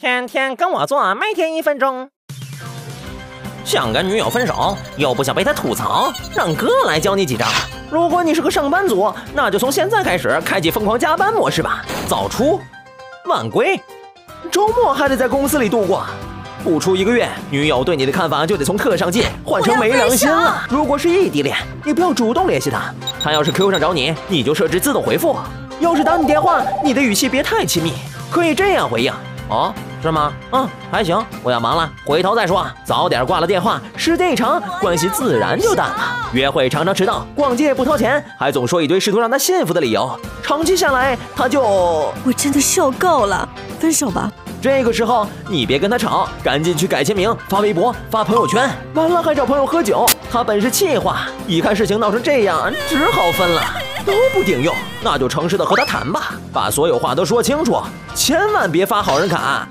天天跟我做，每天一分钟。想跟女友分手，又不想被她吐槽，让哥来教你几招。如果你是个上班族，那就从现在开始开启疯狂加班模式吧。早出晚归，周末还得在公司里度过。不出一个月，女友对你的看法就得从课上进换成没良心了。如果是异地恋，你不要主动联系她，她要是 QQ 上找你，你就设置自动回复。要是打你电话，你的语气别太亲密，可以这样回应：哦，是吗？嗯，还行，我要忙了，回头再说。早点挂了电话，时间一长，关系自然就淡了。约会常常迟到，逛街不掏钱，还总说一堆试图让他幸福的理由，长期下来，他就……我真的受够了，分手吧。这个时候你别跟他吵，赶紧去改签名、发微博、发朋友圈，完了还找朋友喝酒。他本是气话，一看事情闹成这样，只好分了。都不顶用，那就诚实的和他谈吧，把所有话都说清楚，千万别发好人卡。